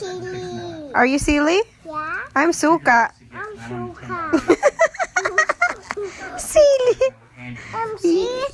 silly. Are you silly? Yeah, I'm suka. I'm Suka. silly. I'm silly.